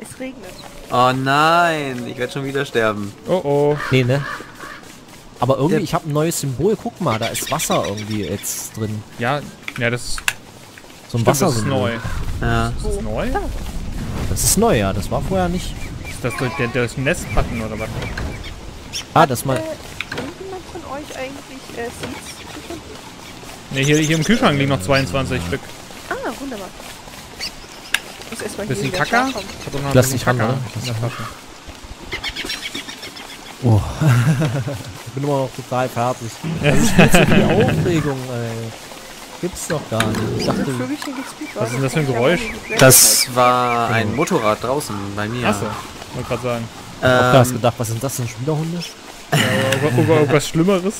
Es regnet. Oh nein, ich werde schon wieder sterben. Oh oh. Nee, ne? Aber irgendwie, ich habe ein neues Symbol. Guck mal, da ist Wasser irgendwie jetzt drin. Ja, ja, das ist, So ein das ist neu. Ja. Ist das neu? Da. Das ist neu, ja. Das war vorher nicht. Ist das der, der, der Nestbutton oder was? Ah, das mal. Äh, irgendjemand von euch eigentlich äh, Seeds gefunden? Ne, hier, hier im Kühlschrank liegen noch 22 Stück. Ah, wunderbar. Muss erstmal Bisschen hier wieder Kacker? Lass bisschen dich ran, Kacker oder? in der Tasche. Oh. ich bin immer noch total fertig. Was ist so die Aufregung, ey? Gibt's doch gar nicht. Ich dachte, Was ist denn das für ein Geräusch? Das war ein Motorrad draußen bei mir. Achso, wollte gerade sagen. ich hab Ähm, gedacht, was sind das denn? Spielerhunde? Ja, aber aber- aber irgendwas Schlimmeres?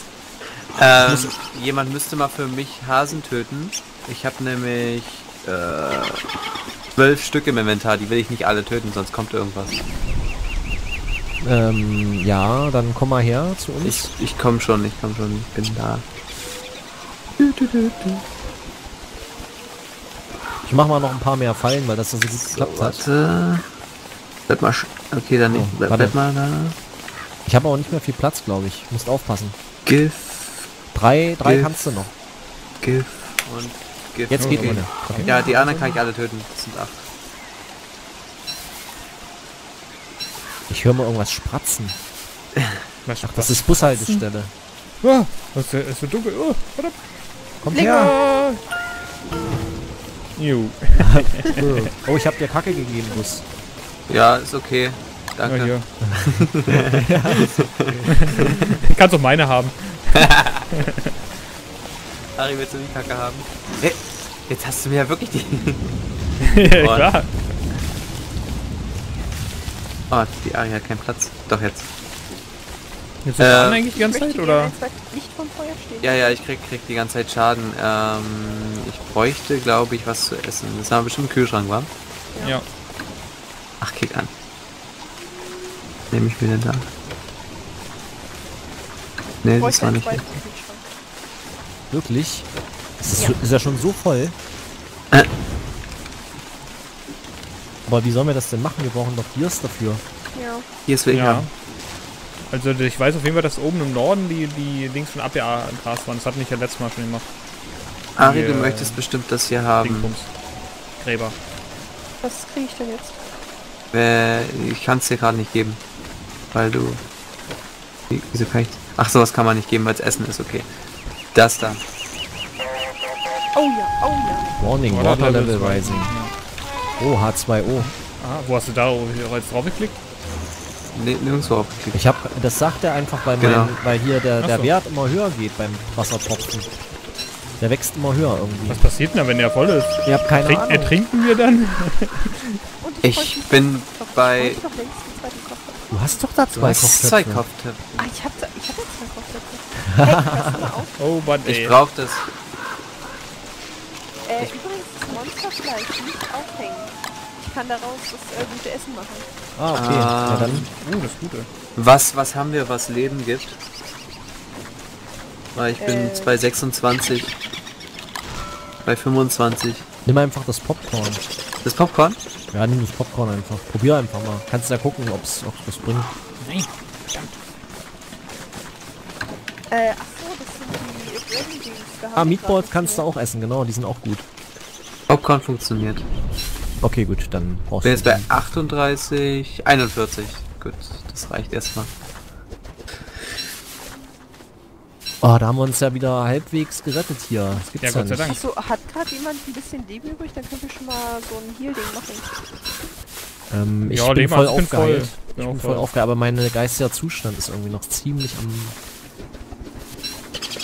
ähm, jemand müsste mal für mich Hasen töten. Ich habe nämlich äh, zwölf Stück im Inventar. Die will ich nicht alle töten, sonst kommt irgendwas. Ähm, ja, dann komm mal her zu uns. Ich, ich komme schon, ich komme schon, ich bin da. Ich mach mal noch ein paar mehr Fallen, weil das da so gut So, geklappt hat. warte. Bleib mal. sch- Okay, dann nicht. Oh, Bleib, warte. bleib mal da. Ich habe auch nicht mehr viel Platz, glaube ich. Musst aufpassen. Gif, Drei, drei Gif. kannst du noch. Gif und Gif. Jetzt geht ohne. Okay. Ja, die anderen kann ich alle töten. Das sind acht. Ich höre mal irgendwas spratzen. Was, Ach, das ist Bushaltestelle. Es wird- es wird dunkel. Oh, verdammt. Kommt her! Juh. Oh, ich habe dir Kacke gegeben, Bus. Ja, ist okay. Ja, Danke. hier. Kannst auch meine haben. Harry, willst du die Kacke haben? Hey, jetzt hast du mir ja wirklich die. ja, Oh. klar. Oh, die Ari hat keinen Platz. Doch jetzt. Jetzt Äh, äh, eigentlich die ganze Zeit, oder? Licht vom Feuer stehen? Ja, ja, ich krieg, krieg die ganze Zeit Schaden. Ähm, ich bräuchte, glaube ich, was zu essen. Das haben wir bestimmt im Kühlschrank, war? Ja. Ach, kick an. Nehme ich mir denn da? Nee, das war nicht. Wirklich? Ist, das Ja. so, ist ja schon so voll. Äh. Aber wie sollen wir das denn machen? Wir brauchen doch Biers dafür. Ja. Hier ist wegen Ja. Also ich weiß auf jeden Fall, dass oben im Norden die, die Dings von abgegrast waren. Das hatten ich ja letztes Mal schon gemacht. Ari, du Die, äh, möchtest bestimmt das hier haben. Dingsbums. Gräber. Was kriege ich denn jetzt? Äh, ich kann es dir gerade nicht geben. Weil du. Wie- Wieso kann ich. Ach, sowas kann man nicht geben, weil es Essen ist, okay. Das da. Oh ja, oh ja. Warning, Water Water Level Level. Rising. Ja. Oh, H2O. Ah, wo hast du da jetzt drauf geklickt? Nee, nirgendwo aufgeklickt. Ich hab, das sagt er einfach, weil, Genau. mein, weil hier der, der so. Wert immer höher geht beim Wassertropfen. Der wächst immer höher irgendwie. Was passiert denn wenn der voll ist? Ihr habt keine Trink, Ahnung. ertrinken wir dann? Und Ich bin bei-. Du hast doch da Du zwei hast Kochtöpfe. zwei Kochtöpfe. Ah, ich hab, da- ich hab jetzt zwei Kochtöpfe. Hey. Oh, Mann, ey. Ich brauch das. Äh, übrigens, das Monsterfleisch nicht aufhängen. Ich kann daraus das äh, gute Essen machen. Ah, okay. Ah. Ja, dann Uh, das Gute. Was, was haben wir, was Leben gibt? Weil ich bin Äh. bei 26. Bei 25. nimm einfach das Popcorn. Das Popcorn? Ja, nimm das Popcorn einfach. Probier einfach mal. Kannst ja gucken, ob's, ob das bringt. Nein. Äh, ach so, das sind die Ah, Meatballs kannst du auch essen, genau. Die sind auch gut. Popcorn funktioniert. Okay, gut, dann brauchst Bin du jetzt bei den. 38, 41. Gut, das reicht erstmal. Oh, da haben wir uns ja wieder halbwegs gerettet hier. Das gibt's Ja, Gott sei. Dank. Achso, hat gerade jemand ein bisschen Leben übrig? Dann können wir schon mal so ein Heal-Ding machen. Ähm, ich Ja, bin Leben, voll ich bin voll. aufgeheilt. Bin Ich auch bin voll voll. aufgeheilt, aber mein geistiger Zustand ist irgendwie noch ziemlich am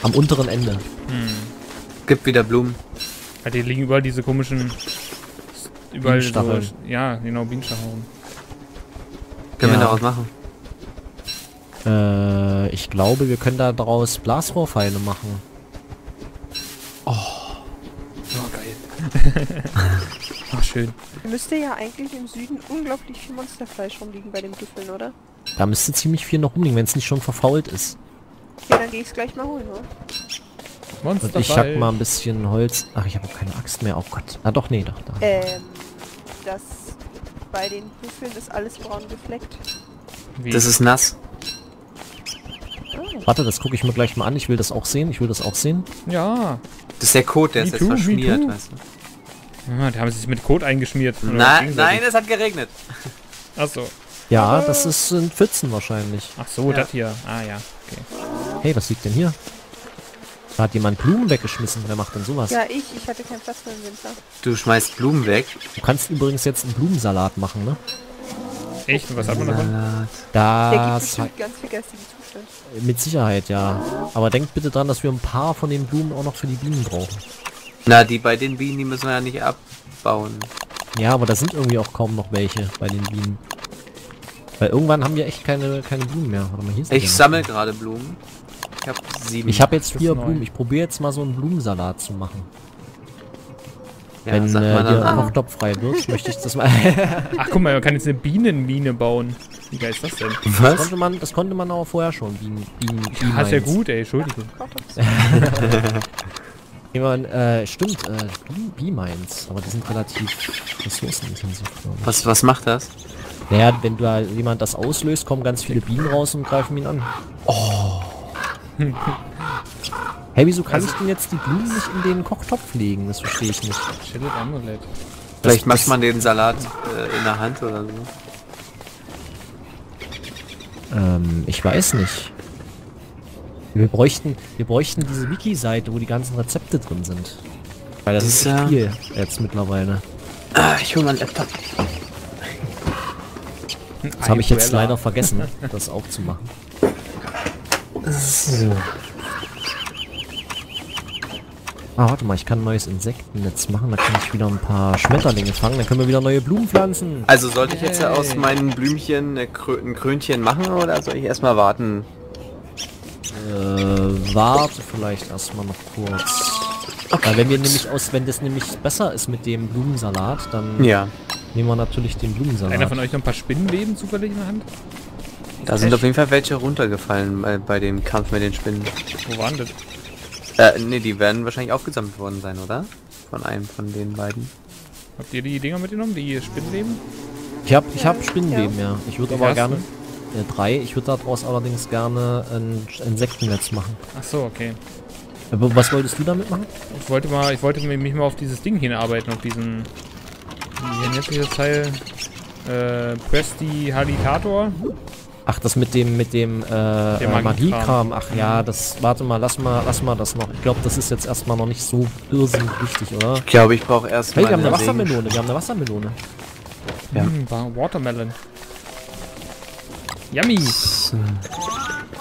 am unteren Ende. Hm. Gibt wieder Blumen. Ja, die liegen überall diese komischen... Überall so. Ja, genau, Bienenstacheln. Können Ja. wir daraus machen. Äh, ich glaube, wir können da daraus Blasrohrpfeile machen. Oh, geil. Ach, schön. Müsste ja eigentlich im Süden unglaublich viel Monsterfleisch rumliegen bei dem Gipfeln, oder? Da müsste ziemlich viel noch rumliegen, wenn es nicht schon verfault ist. Okay, dann gehe ich es gleich mal holen, oder? Monster Und ich hack mal ein bisschen Holz. Ach, ich habe auch keine Axt mehr. Oh Gott. Ah doch, nee, doch, da. Ähm, das bei den Büffeln ist alles braun gefleckt. Wie? Das ist nass. Oh. Warte, das gucke ich mir gleich mal an. Ich will das auch sehen. Ich will das auch sehen. ja. Das ist der Code, der Me ist jetzt too, me verschmiert, weißt du. Ah, die haben sich mit Kot eingeschmiert. Oder Nein, es hat geregnet. Achso. Ja, das ist ein Pfützen wahrscheinlich. Ach so, Ja. das hier. Ah ja, okay. Hey, was liegt denn hier? Da hat jemand Blumen weggeschmissen. Wer macht denn sowas? Ja, ich. Ich hatte keinen Platz mehr im Winter. Du schmeißt Blumen weg. Du kannst übrigens jetzt einen Blumensalat machen, ne? Echt? Und was hat man davon? Salat. Der gibt Das ganz viel geistigen Zustand. mit Sicherheit, ja. Aber denkt bitte dran, dass wir ein paar von den Blumen auch noch für die Bienen brauchen. Na, die bei den Bienen, die müssen wir ja nicht abbauen. Ja, aber da sind irgendwie auch kaum noch welche bei den Bienen. Weil irgendwann haben wir echt keine, keine Blumen mehr. Warte mal, hier ist Ich sammle gerade Blumen. Ich habe sieben. Ich habe jetzt Das vier. Blumen. Ich probiere jetzt mal so einen Blumensalat zu machen. ja, Wenn sag äh, mal dann der. Kochtopf frei wird, möchte ich das mal. Ach guck mal, man kann jetzt eine Bienenmine bauen. Wie geil ist das denn? Das Was? konnte man, das konnte man aber vorher schon. Bienen, Bienen, Ja, ist ja gut, ey, Entschuldigung. Das. Mein, äh, stimmt, äh, Bee-Mines, aber die sind relativ ressourcenintensiv. Was, was macht das? Naja, wenn da jemand das auslöst, kommen ganz viele Bienen raus und greifen ihn an. Oh. Hey, wieso kann ich denn jetzt die Blumen nicht in den Kochtopf legen? Das verstehe ich nicht. Shitted Amulet. Vielleicht macht das- man den Salat äh, in der Hand oder so. Ähm, ich weiß nicht. Wir bräuchten, wir bräuchten diese Wiki-Seite, wo die ganzen Rezepte drin sind. Weil das ist echt Dieser- viel jetzt mittlerweile. Ah, ich hole meinen Laptop. Das habe ich jetzt leider vergessen, das aufzumachen. So. Ah, warte mal, ich kann ein neues Insektennetz machen. Da kann ich wieder ein paar Schmetterlinge fangen. Dann können wir wieder neue Blumen pflanzen. Also sollte ich jetzt Yay. aus meinen Blümchen eine Krö ein Krönchen machen oder soll ich erstmal warten? Äh, warte vielleicht erstmal noch kurz. Weil wenn wir nämlich aus, wenn das nämlich besser ist mit dem Blumensalat, dann Ja. nehmen wir natürlich den Blumensalat. Einer von euch noch ein paar Spinnenweben zufällig in der Hand? Da sind auf jeden Fall welche runtergefallen bei, bei dem Kampf mit den Spinnen. Wo waren das? Äh, ne, die werden wahrscheinlich aufgesammelt worden sein, oder? Von einem von den beiden. Habt ihr die Dinger mitgenommen, die Spinnenweben? Ich hab, ich hab Spinnenweben, ja. Ich würde aber gerne äh, drei. Ich würde daraus allerdings gerne ein Insektennetz machen. Ach so, okay. Aber was wolltest du damit machen? Ich wollte mal, ich wollte mich mal auf dieses Ding hinarbeiten, auf diesen, wie nennt sich das Teil? Äh, Prestihalitator? Ach, das mit dem mit dem äh, äh, Magiekram. Ach ja, das. Warte mal, lass mal, lass mal das noch. Ich glaube, das ist jetzt erstmal noch nicht so irrsinnig wichtig, oder? Ich glaube, ich brauche Hey, erstmal wir haben eine Wassermelone. Wir haben eine Wassermelone. Ja. Hm, Wa- Watermelon. Yummy!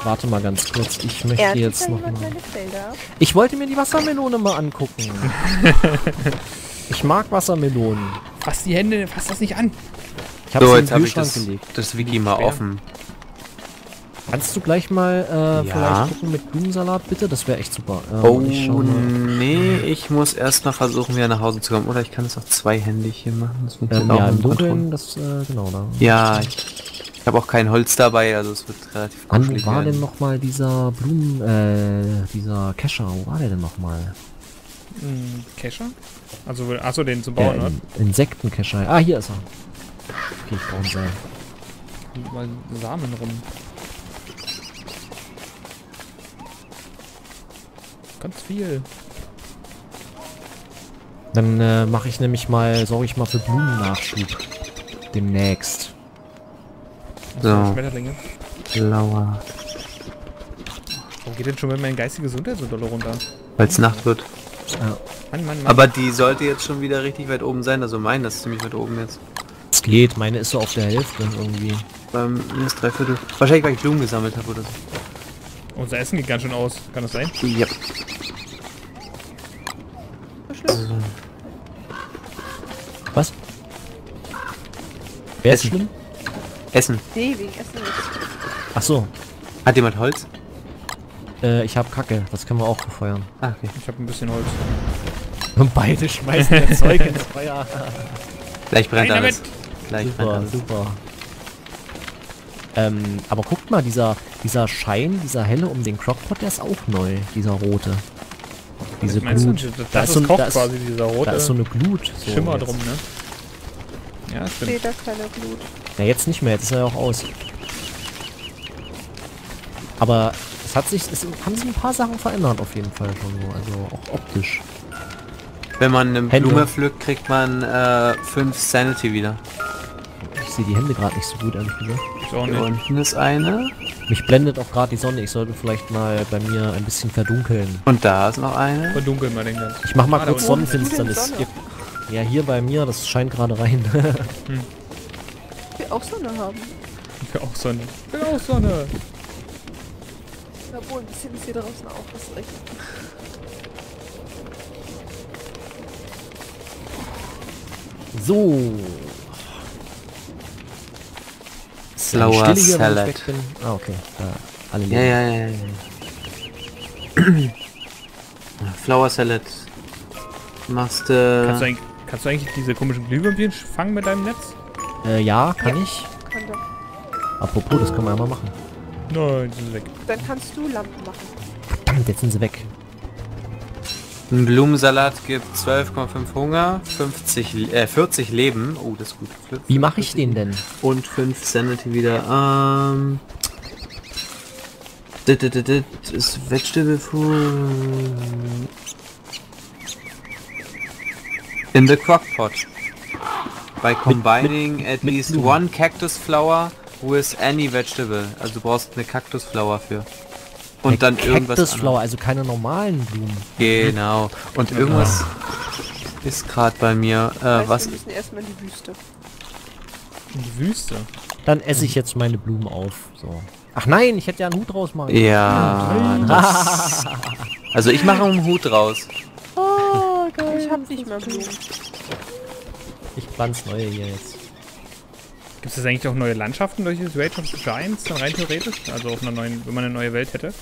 Warte mal ganz kurz. Ich möchte Erntet jetzt noch mal. Ich wollte mir die Wassermelone mal angucken. ich mag Wassermelonen. Fass die Hände, fass das nicht an! Ich habe So, jetzt den habe ich das, gelegt. das Wiki mal offen. Kannst du gleich mal äh, Ja. vielleicht gucken mit Blumensalat, bitte? Das wäre echt super. Ähm, Oh, ich mal. nee, ich muss erstmal versuchen, wieder nach Hause zu kommen. Oder ich kann es auch zweihändig hier machen. Das Ähm, ja, im. Dunkeln, das, äh, genau, da. Ja, ich, ich habe auch kein Holz dabei, also es wird relativ kuschelig wo war werden. denn nochmal dieser Blumen, äh, dieser Kescher? Wo war der denn nochmal? Hm, Kescher? Also, achso, den Der Bauen, oder? In Insektenkescher. Ah, hier ist er. Okay, ich brauche einen Seil. Mal Samen rum. Ganz viel. Dann äh, mache ich nämlich mal, sorge ich mal für Blumennachschub. Demnächst. So. Schmetterlinge. Blauer. Warum geht denn schon mit meiner geistigen Gesundheit so doll runter? Weil es Nacht wird. Ja, Mann, Mann, Mann. Aber die sollte jetzt schon wieder richtig weit oben sein. Also meine ist ziemlich weit oben jetzt. es geht. Meine ist so auf der Hälfte irgendwie. Beim minus drei Viertel. Wahrscheinlich, weil ich Blumen gesammelt habe oder so. Unser Essen geht ganz schön aus. Kann das sein? Ja. Schlimm? Was? Wer ist Essen. schlimm? Essen. Nee, wegen Essen nicht. Ach so. Hat jemand Holz? Äh, ich habe Kacke. Das können wir auch befeuern. Ah, okay. Ich habe ein bisschen Holz. Und beide schmeißen das Zeug ins Feuer. Gleich brennt Rein alles. Gleich brennt Super, alles. super. Ähm, aber guckt mal, dieser, dieser Schein, dieser helle um den Crockpot, der ist auch neu, dieser rote. Diese Meinst du, Glut. das, Da das ist so ist ein- Koch da ist- quasi, dieser rote Da ist so eine Glut. So Schimmer jetzt. drum, ne? Ja, stimmt. sehe da keine Blut. Ja, jetzt nicht mehr, jetzt ist er ja auch aus. Aber es hat sich, es haben sich ein paar Sachen verändert auf jeden Fall schon so, also auch optisch. Wenn man eine Hände. Blume pflückt, kriegt man äh, 5 Sanity wieder. Sehe die Hände gerade nicht so gut, ehrlich gesagt. Ich auch Hier nicht. unten ist eine. Mich blendet auch gerade die Sonne, ich sollte vielleicht mal bei mir ein bisschen verdunkeln. Und da ist noch eine. Verdunkeln mal den ganzen. Ich mach mal Ah, kurz. Sonnenfinsternis. Sonne. Ja, hier bei mir, das scheint gerade rein. Ich will auch Sonne haben. Ich will auch Sonne. Ich will auch Sonne. Obwohl, ein bisschen ist hier draußen auch was recht. so. Ich Salad. Ah, okay. Da, alle Ja, ja, ja, ja. Flower Salad. Machst Kannst, du kannst du eigentlich diese komischen Glühwürmchen fangen mit deinem Netz? Äh, ja, kann Ja. ich. Kann doch. Apropos, das können wir ja mal machen. Nein, die sind weg. Dann kannst du Lampen machen. Verdammt, jetzt sind sie weg. Ein Blumensalat gibt 12,5 Hunger, 50, Le- äh, 40 Leben. Oh, das ist gut. Wie mache ich den denn? Und 5 Sanity wieder. Ähm. Dit, ist Vegetable Food. In the crockpot. By combining at mit least Blumen. one cactus flower with any vegetable. Also du brauchst eine Cactusflower für. Und dann irgendwas Cactusflower, also keine normalen Blumen. Genau. Und irgendwas ist gerade bei mir. Äh, Heißt, was? wir müssen erstmal in die Wüste. In die Wüste. Dann esse ich jetzt meine Blumen auf. So. Ach nein, ich hätte ja einen Hut draus machen. Ja. Das, also ich mache einen Hut raus. Oh, geil. Ich hab nicht mehr Blumen. Ich pflanze neue hier jetzt. Gibt es eigentlich auch neue Landschaften durch das Rage of the Giants dann rein theoretisch? Also auf einer neuen, wenn man eine neue Welt hätte?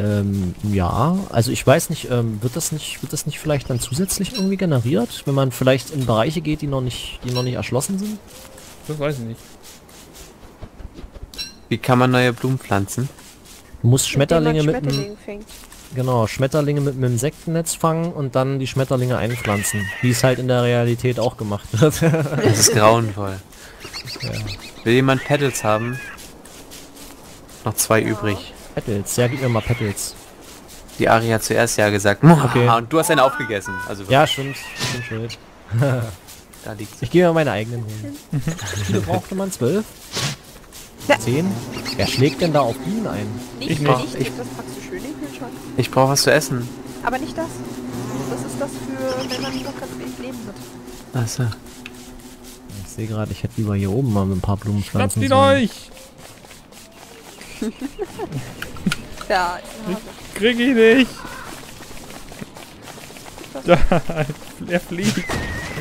Ähm, ja, also ich weiß nicht, ähm, wird das nicht, wird das nicht vielleicht dann zusätzlich irgendwie generiert, wenn man vielleicht in Bereiche geht, die noch nicht, die noch nicht erschlossen sind? Das weiß ich nicht. Wie kann man neue Blumen pflanzen? Du musst Schmetterlinge mit fängt. genau, Schmetterlinge mit einem Insektennetz fangen und dann die Schmetterlinge einpflanzen, wie es halt in der Realität auch gemacht wird. Das ist grauenvoll. Will jemand Pedals haben? Noch zwei übrig. Petals, ja, gib mir mal Petals. Die Ari hat zuerst ja gesagt. Okay. Und du hast eine aufgegessen. Also Ja, stimmt, ich bin schuld. da liegt Ich gehe mir meine eigenen holen. Wie viele brauchte man? Zwölf? Ja. Zehn? Wer schlägt denn da auf Bienen ein? Nicht, Ich in den Kühlschrank. Ich brauche was zu essen. Aber nicht das. Das ist das für, wenn man noch ganz wenig Leben hat. Achso. Ich sehe gerade, ich hätte lieber hier oben mal mit ein paar Blumen Schnappt pflanzen ihn sollen. euch! Ja, Hase. Krieg ich nicht! Da, er fliegt.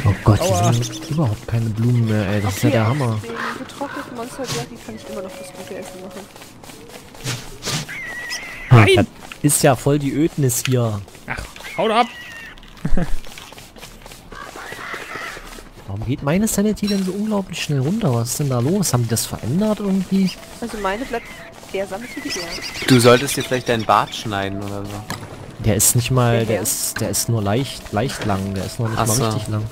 Oh Gott, Aua. hier sind überhaupt keine Blumen mehr, ey. Das ist ja der Hammer. Den getrockneten Monsterberry kann ich immer noch das gute Essen machen. Nein! Das ist ja voll die Ödnis hier. Ach, haut ab! Warum geht meine Sanity denn so unglaublich schnell runter? Was ist denn da los? Haben die das verändert irgendwie? Also meine bleibt der sammelt die der. Du solltest dir vielleicht deinen Bart schneiden oder so. Der ist nicht mal, Der ist, der ist nur leicht, leicht lang. Der ist noch nicht Ach mal so. richtig lang.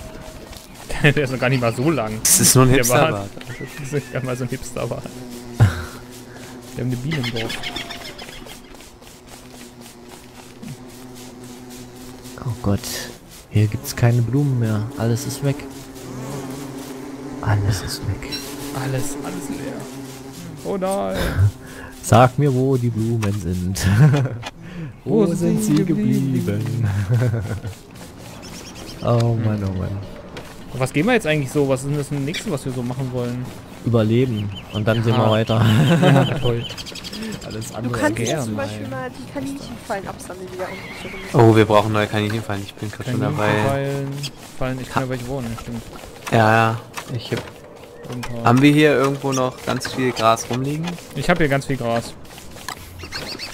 Der ist noch gar nicht mal so lang. Das ist nur ein Der Hipsterbart. Bart. Das ist nicht einmal so ein Hipsterbart. Wir haben eine Biene im Dorf. Oh Gott. Hier gibt's keine Blumen mehr. Alles ist weg. Alles ist weg. Alles, alles leer. Oh nein. Sag mir, wo die Blumen sind. wo, Wo sind sind sie sie geblieben? oh Mann, oh Mann. Was gehen wir jetzt eigentlich so? Was ist denn das nächste, was wir so machen wollen? Überleben. Und dann sehen wir weiter. Ja, toll. Alles Du andere kannst ist jetzt zum. Beispiel mal die Kaninchenfallen absammeln, die da unten rumliegen. Oh, wir brauchen neue Kaninchenfallen. Ich bin gerade schon dabei. Fallen, fallen, ich kann ja welche wohnen, stimmt. Ja, ja. Ich hab, haben wir hier irgendwo noch ganz viel Gras rumliegen? Ich habe hier ganz viel Gras.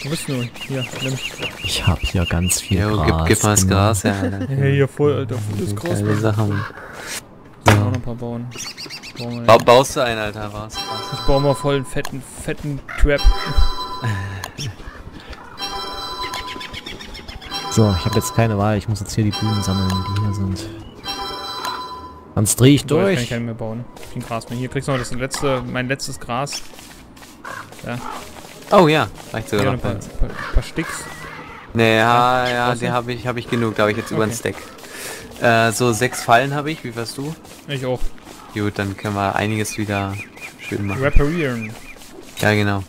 Wo bist du? Hier, nimm. Ich hab hier ganz viel Jo, Gras. gib, gib mal das genau. Gras, ja. Ja, hier voll, Alter, volles Gras. Geile Sachen. Ich auch noch ein paar bauen. Ba baust du ein, Alter, was? Ich baue mal voll einen fetten, fetten Trap. So, ich habe jetzt keine Wahl. Ich muss jetzt hier die Blumen sammeln, die hier sind. Sonst drehe ich jetzt kann ich durch. keinen mehr bauen. Kein Gras mehr. Hier kriegst du noch das letzte, mein letztes Gras. Oh ja, reicht sogar Hier noch ein paar, paar, paar Sticks. Nee, ja, ja, brauchst die habe ich, habe ich genug, da habe ich jetzt über einen Okay. Stack. Äh, so sechs Fallen habe ich, wie warst du? Ich auch. Gut, dann können wir einiges wieder schön machen. Reparieren. Ja, genau.